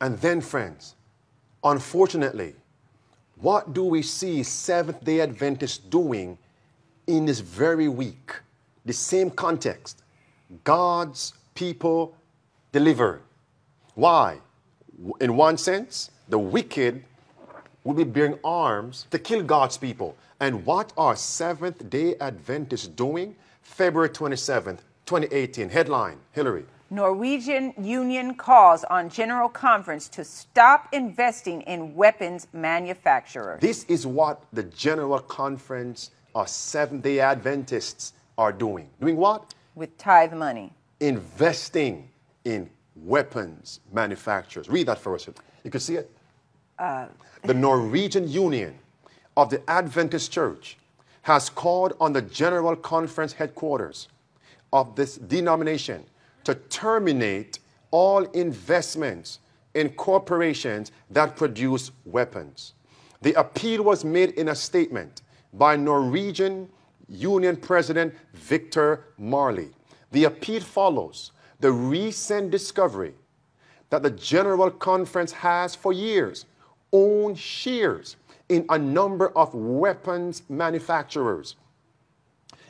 And then, friends, unfortunately, what do we see Seventh day Adventists doing in this very week? The same context God's people delivered. Why? In one sense, the wicked will be bearing arms to kill God's people. And what are Seventh day Adventists doing? February 27th, 2018. Headline Hillary. Norwegian Union calls on General Conference to stop investing in weapons manufacturers. This is what the General Conference of Seventh day Adventists are doing. Doing what? With tithe money. Investing in weapons manufacturers. Read that for us. You can see it. Uh, the Norwegian Union of the Adventist Church has called on the General Conference headquarters of this denomination to terminate all investments in corporations that produce weapons. The appeal was made in a statement by Norwegian Union President Victor Marley. The appeal follows the recent discovery that the General Conference has for years owned shares in a number of weapons manufacturers.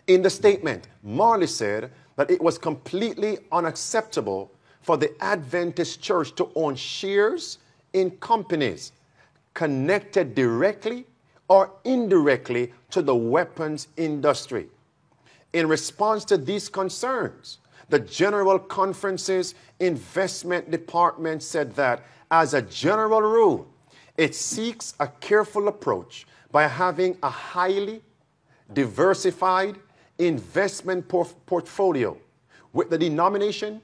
In the statement, Marley said that it was completely unacceptable for the Adventist church to own shares in companies connected directly or indirectly to the weapons industry. In response to these concerns, the General Conference's investment department said that, as a general rule, it seeks a careful approach by having a highly diversified investment por- portfolio with the denomination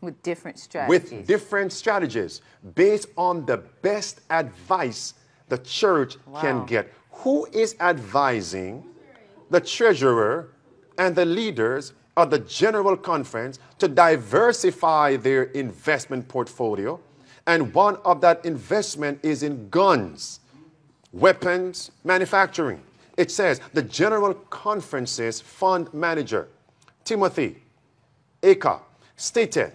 with different strategies. With different strategies based on the best advice the church wow. can get. Who is advising the treasurer and the leaders of the general conference to diversify their investment portfolio? And one of that investment is in guns, weapons, manufacturing. It says the General Conference's fund manager, Timothy Aka, stated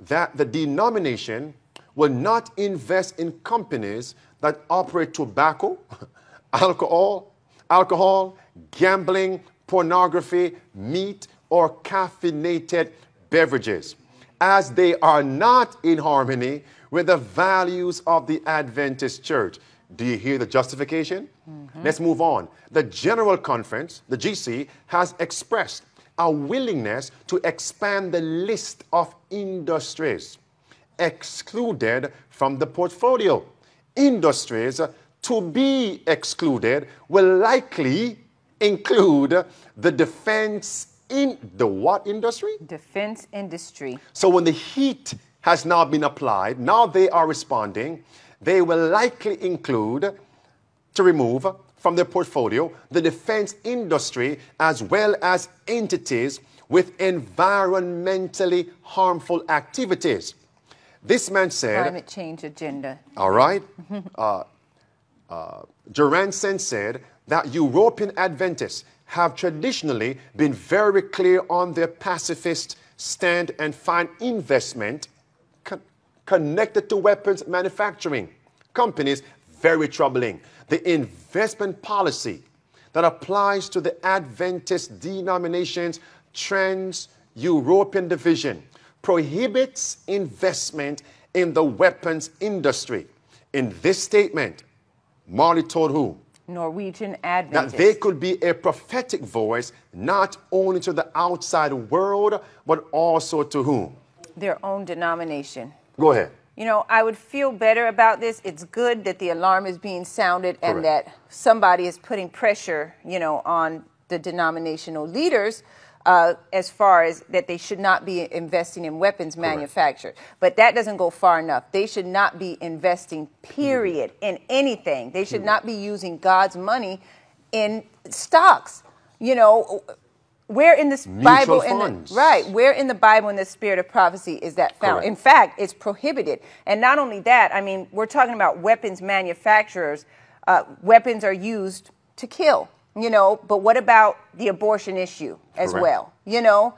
that the denomination will not invest in companies that operate tobacco, alcohol, alcohol, gambling, pornography, meat, or caffeinated beverages, as they are not in harmony with the values of the Adventist church. Do you hear the justification? Mm-hmm. Let's move on. The General Conference, the GC, has expressed a willingness to expand the list of industries excluded from the portfolio. Industries to be excluded will likely include the defense in the what industry? Defense industry. So when the heat has now been applied, now they are responding, they will likely include to remove from their portfolio the defense industry as well as entities with environmentally harmful activities. This man said. Climate change agenda. All right. uh, uh, said that European Adventists have traditionally been very clear on their pacifist stand and find investment connected to weapons manufacturing companies very troubling the investment policy that applies to the Adventist denomination's Trans European Division prohibits investment in the weapons industry. In this statement, Marley told who? Norwegian Adventists. That they could be a prophetic voice not only to the outside world, but also to whom? Their own denomination. Go ahead you know, I would feel better about this. It's good that the alarm is being sounded Correct. and that somebody is putting pressure, you know, on the denominational leaders uh, as far as that they should not be investing in weapons Correct. manufacture. But that doesn't go far enough. They should not be investing, period, mm-hmm. in anything. They should not be using God's money in stocks. You know, where in the Bible, in the, right? Where in the Bible, in the spirit of prophecy, is that found? Correct. In fact, it's prohibited. And not only that, I mean, we're talking about weapons manufacturers. Uh, weapons are used to kill, you know. But what about the abortion issue as Correct. well? You know,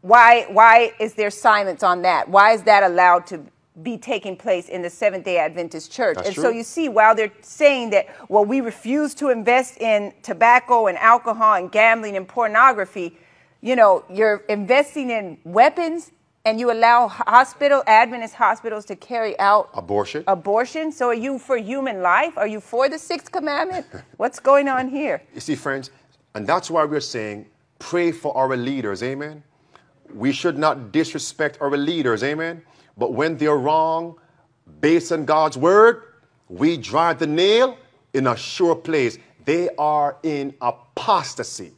why why is there silence on that? Why is that allowed to be taking place in the Seventh day Adventist church. That's and true. so you see, while they're saying that, well, we refuse to invest in tobacco and alcohol and gambling and pornography, you know, you're investing in weapons and you allow hospital, Adventist hospitals to carry out Abortion. abortion. So are you for human life? Are you for the sixth commandment? What's going on here? You see, friends, and that's why we're saying pray for our leaders, amen? We should not disrespect our leaders, amen? But when they're wrong, based on God's word, we drive the nail in a sure place. They are in apostasy.